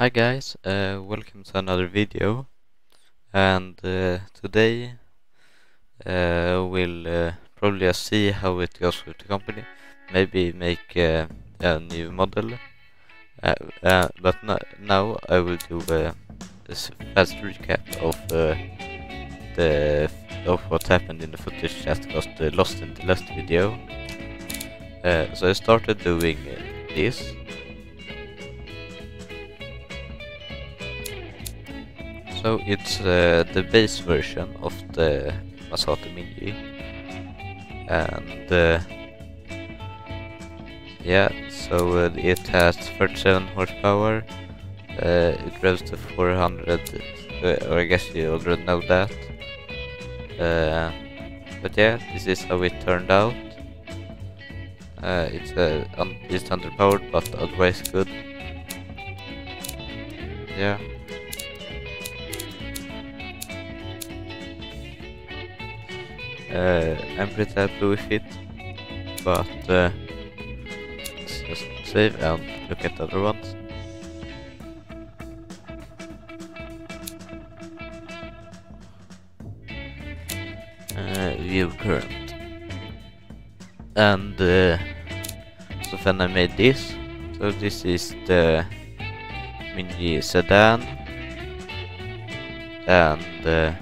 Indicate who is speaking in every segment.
Speaker 1: Hi guys, uh, welcome to another video. And uh, today uh, we'll uh, probably see how it goes with the company. Maybe make uh, a new model. Uh, uh, but no now I will do a fast recap of the of what happened in the footage that got lost in the last video. So I started doing this So it's uh, the base version of the Masato Mini and uh, yeah so uh, it has 37 horsepower. Uh, it revs to 400 uh, or I guess you already know that. Uh, but yeah this is how it turned out. It's, un it's underpowered but otherwise good. Yeah Uh, I'm pretty happy with it, but uh, let's just save and look at the other ones. Uh, view current. And uh, so then I made this. So this is the mini sedan. And uh,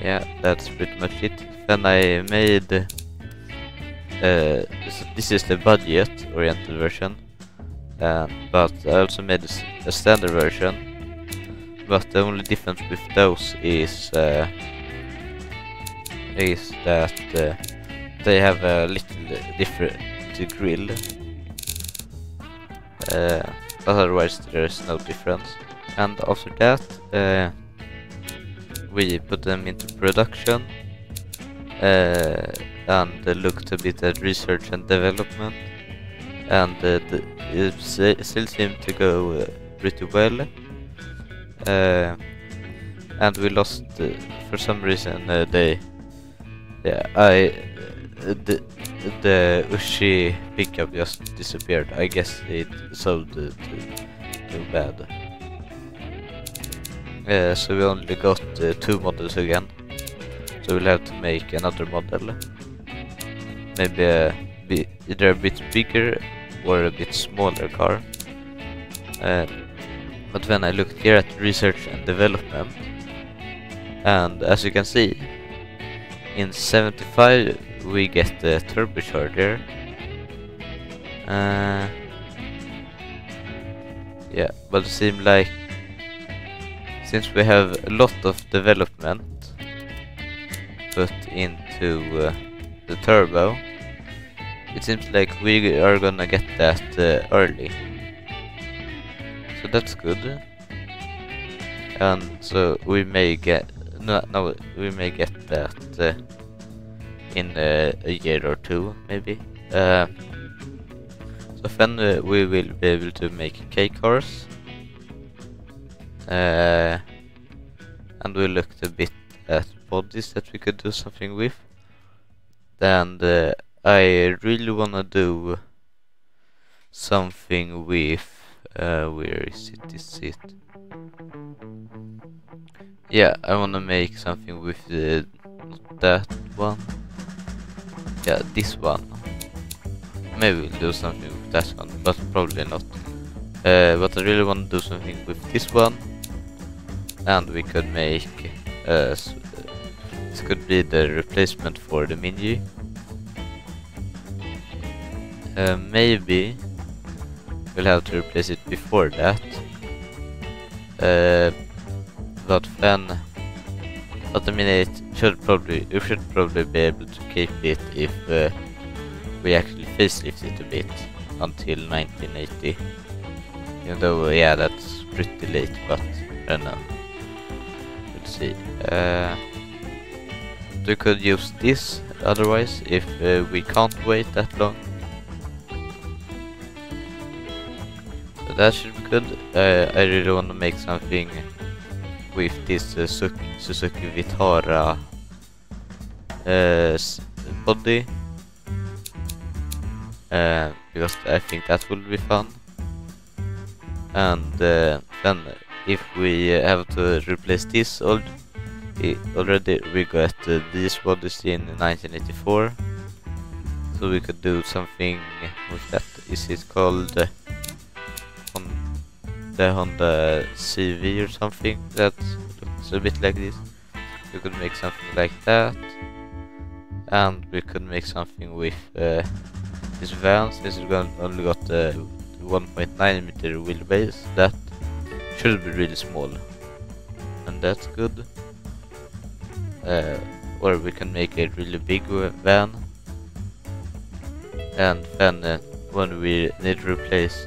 Speaker 1: yeah, that's pretty much it. Then I made... Uh, this is the budget-oriented version. Uh, but I also made a, standard version. But the only difference with those is... Uh, is that uh, they have a little different grill. Uh, but otherwise there's no difference. And after that, uh, we put them into production uh, and looked a bit at research and development and uh, it still seemed to go uh, pretty well uh, and we lost uh, for some reason they yeah I the the Ushi pickup just disappeared. I guess it sold too, too bad uh, so we only got uh, two models again. So we'll have to make another model. Maybe a bit, either a bit bigger or a bit smaller car. Uh, but when I looked here at research and development, and as you can see, in 75 we get the turbocharger. Uh, yeah, but it seemed like since we have a lot of development put into uh, the turbo, it seems like we are gonna get that uh, early. So that's good. And so we may get no, no we may get that uh, in uh, a year or two maybe. Uh, so then uh, we will be able to make K cars uh, and we looked a bit at bodies that we could do something with. And uh, I really wanna do something with uh, where is it? Is it? Yeah, I wanna make something with the that one. Yeah, this one. Maybe we'll do something with that one, but probably not. Uh, but I really want to do something with this one and we could make uh, this could be the replacement for the Mini. Uh, maybe we'll have to replace it before that. Uh, but then, but I mean it should probably, you should probably be able to keep it if uh, we actually facelift it a bit until 1980. Even though, yeah, that's pretty late, but I don't know see. Uh, we could use this otherwise if uh, we can't wait that long. So that should be good. Uh, I really want to make something with this uh, Suzuki Vitara uh, body. Uh, because I think that will be fun. and uh, then if we have to replace this old already we got uh, these bodies in 1984 so we could do something with that. Is it called uh, on the Honda CV or something that looks a bit like this. We could make something like that. And we could make something with uh, this van. Since we only got the 1.9 meter wheelbase. That should be really small. And that's good. Uh, or we can make a really big van. And then uh, when we need to replace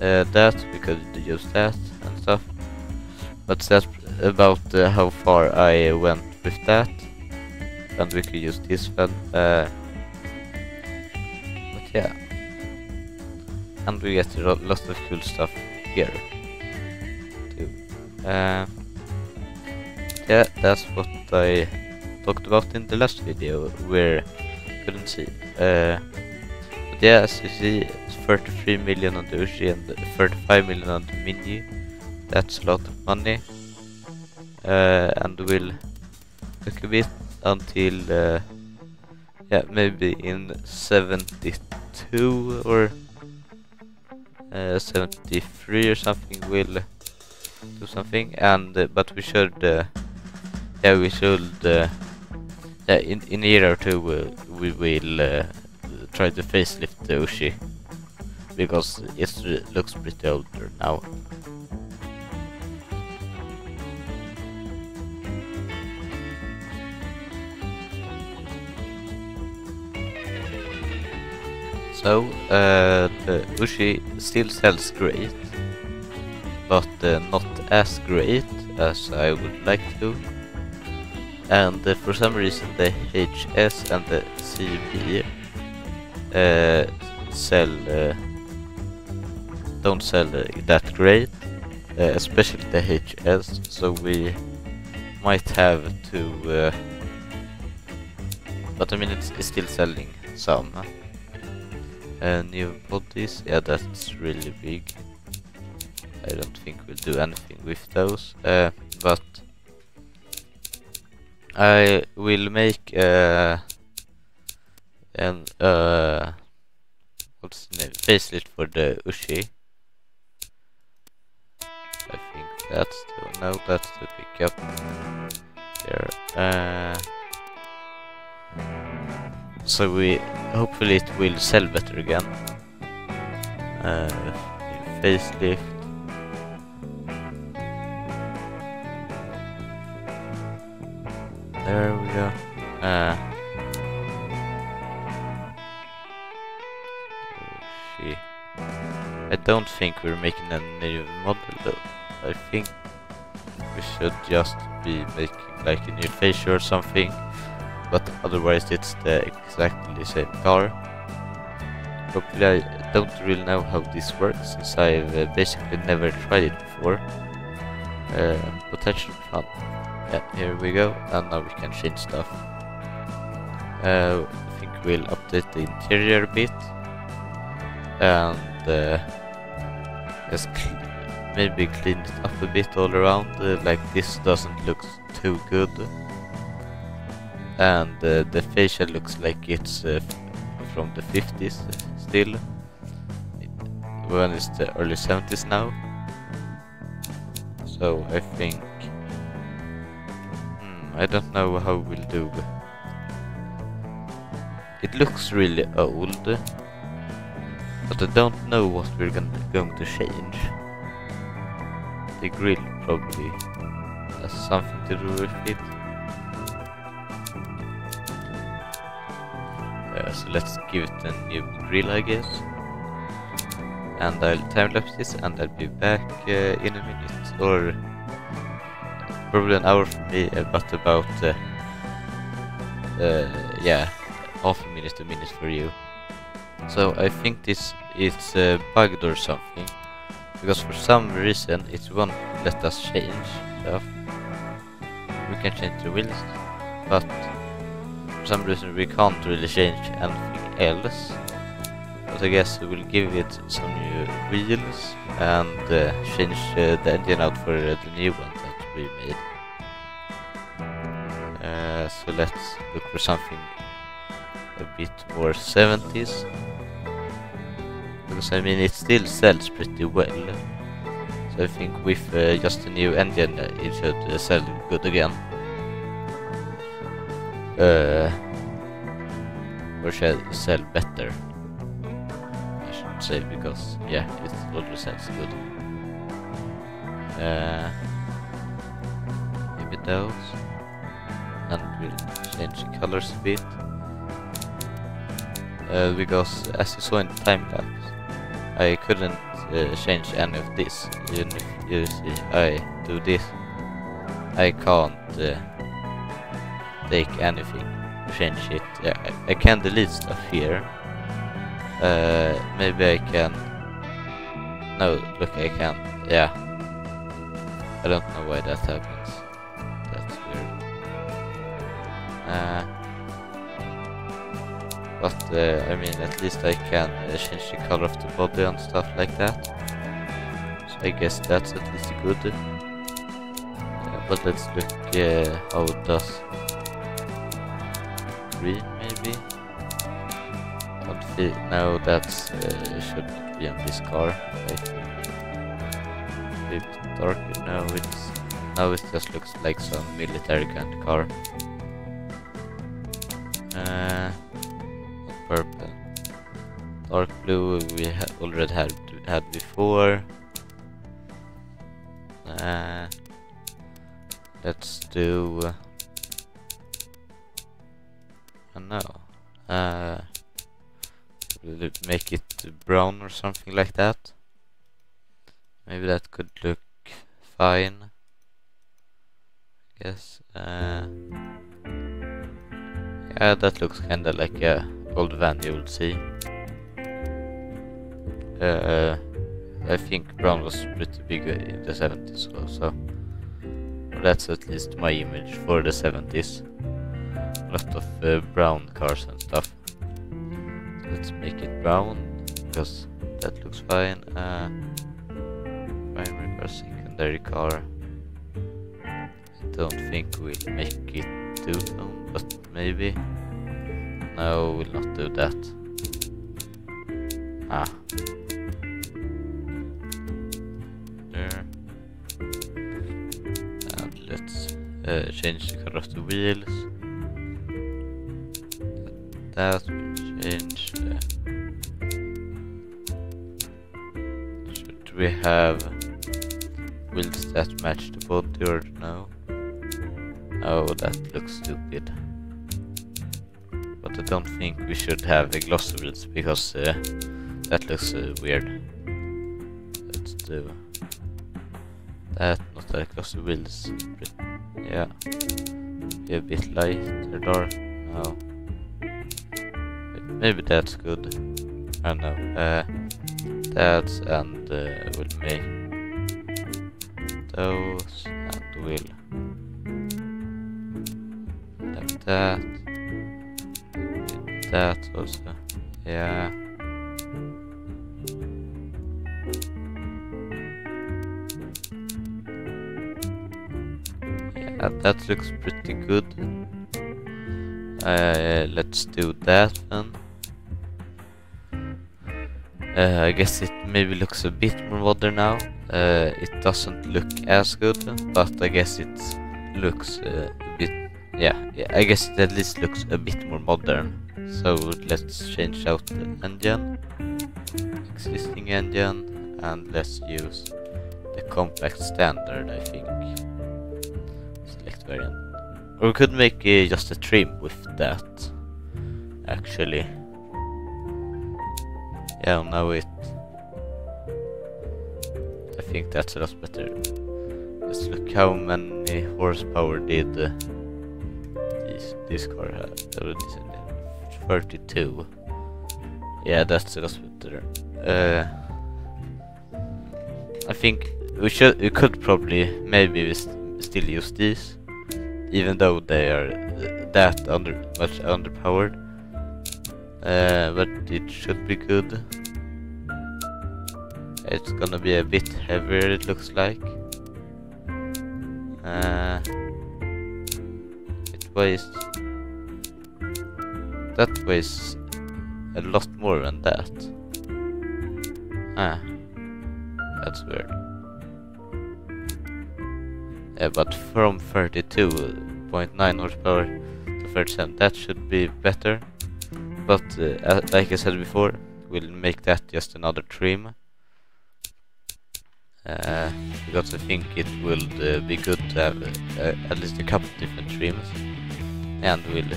Speaker 1: uh, that we could use that and stuff. But that's about uh, how far I went with that. And we could use this van uh, but yeah. And we get a lot of cool stuff here uh, yeah that's what I talked about in the last video where couldn't see. Uh, but yeah as you see 33 million on the Ushi and 35 million on the Mini. That's a lot of money. Uh, and we'll look a bit until uh, yeah maybe in 72 or uh, 73 or something we'll do something and uh, but we should uh, yeah we should uh, yeah in, in a year or two we will try to facelift the Ushi because it looks pretty older now. So, uh, the Ushi still sells great, but uh, not as great as I would like to. And uh, for some reason the HS and the CB uh, sell uh, don't sell uh, that great, especially the HS. So we might have to, but I mean it's, it's still selling some. Uh, new bodies, yeah that's really big. I don't think we'll do anything with those, uh, but I will make uh, an uh, what's the name facelift for the Ushi. I think that's the no, that's the pickup. There. Uh, so we hopefully it will sell better again. Uh, facelift. There we go. Uh. I don't think we're making a new model though. I think we should just be making like a new face or something but otherwise it's the exactly same car. Hopefully I don't really know how this works since I've uh, basically never tried it before. Uh, potentially fun. Yeah, here we go, and now we can change stuff. Uh, I think we'll update the interior a bit, and uh, just cl maybe clean it up a bit all around, uh, like this doesn't look too good. And uh, the facial looks like it's uh, from the 50s still. When it's the early 70s now. So I think I don't know how we'll do. It looks really old but I don't know what we're going to change. The grill probably has something to do with it. Uh, so let's give it a new grill, I guess. And I'll time-lapse this and I'll be back uh, in a minute, or probably an hour for me, uh, but about, uh, uh, yeah, half a minute, a minute for you. So I think this is uh, bugged or something, because for some reason it won't let us change stuff. We can change the wheels, but for some reason we can't really change anything else. but I guess we will give it some new wheels and uh, change uh, the engine out for uh, the new one we made. Uh, so let's look for something a bit more 70s. Because I mean it still sells pretty well. So I think with uh, just a new engine uh, it should uh, sell good again. Uh, or should sell better. I should say because yeah, it already sells good. Uh, those, and we'll change the colors a bit. Uh, because as you saw in the time lapse, I couldn't uh, change any of this. Even if you see I do this, I can't uh, take anything, change it. I, I can delete stuff here. Uh, maybe I can. No, look, I can. Yeah. I don't know why that happens. Uh, but uh, I mean, at least I can uh, change the color of the body and stuff like that. So I guess that's at least good. But let's look uh, how it does. Green maybe? Don't feel, no, that's uh, should be on this car. Think. Maybe darker. No, it's now it just looks like some military kind of car. Uh, purple. Dark blue we ha already had had before. Uh, let's do. Uh, I know. Uh, make it brown or something like that. Maybe that could look fine. Yes. Uh, yeah, that looks kinda like a old van you would see. Uh, I think brown was pretty big in the 70s also. That's at least my image for the 70s. A lot of uh, brown cars and stuff. Let's make it brown, because that looks fine. Uh, primary car, secondary car. I don't think we'll make it two-tone, but maybe. No, we'll not do that. Ah. There. And let's uh, change the color of the wheels. That will change the... Should we have wheels that match the body or no? Oh, that looks stupid. But I don't think we should have a glossy because uh, that looks uh, weird. Let's do that, not like glossy wheels. Yeah, be a bit lighter, dark. No, Wait, maybe that's good. I don't know. Uh, that and uh, we'll make those and we'll that. That also. Yeah. Yeah, that looks pretty good. Uh, let's do that then. Uh, I guess it maybe looks a bit more modern now. Uh, it doesn't look as good, but I guess it looks uh, a bit. Yeah, yeah, I guess it at least looks a bit more modern. So let's change out the engine, existing engine, and let's use the compact standard. I think. Select variant. Or we could make uh, just a trim with that. Actually. Yeah, now it... I think that's a lot better. Let's look how many horsepower did uh, this, this car have. Uh, this engine. 32. Yeah, that's lot better. Uh, I think we should, we could probably, maybe we st still use these. Even though they are uh, that under much underpowered. uh, but it should be good. It's gonna be a bit heavier it looks like. Uh, weighs... That weighs a lot more than that. Ah, that's weird. Yeah, but from 32.9 horsepower to 37, that should be better. But uh, like I said before, we'll make that just another trim. Uh, because I think it will uh, be good to have uh, at least a couple different trims. And will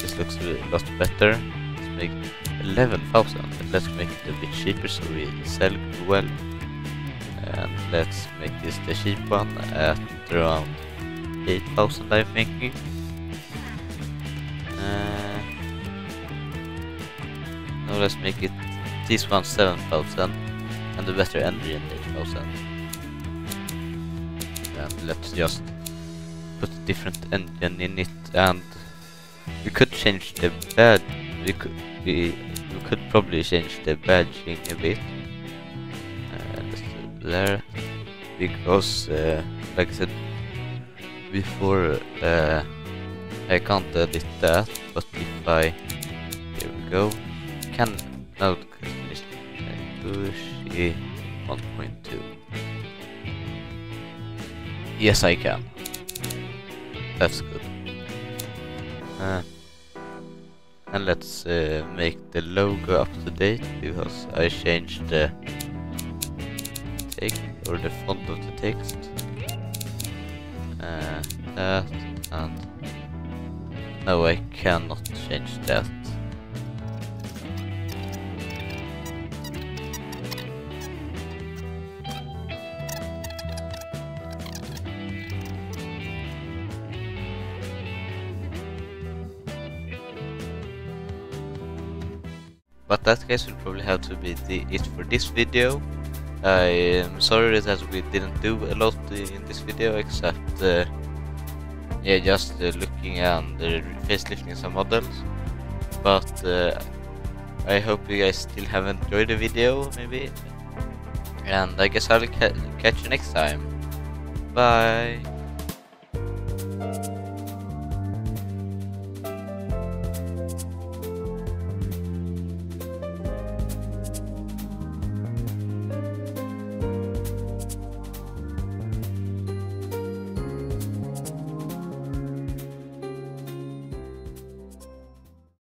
Speaker 1: this looks a lot better. Let's make 11,000. Let's make it a bit cheaper so we sell well. And let's make this the cheap one at around 8,000 I'm. Uh, now let's make it this one 7,000 and the better engine 8,000. And let's just put a different engine in it and we could change the badge. We could we, we could probably change the badging a bit. Uh, there, because uh, like I said before, uh, I can't edit that. But if I here we go, can now push 1.2. Yes, I can. That's good. Uh, and let's uh, make the logo up to date because I changed the text or the font of the text. Uh, that and no, I cannot change that. That guys will probably have to be it for this video. I am sorry that we didn't do a lot in this video except uh, yeah just uh, looking and uh, facelifting some models. But uh, I hope you guys still have enjoyed the video maybe. And I guess I'll ca catch you next time. Bye.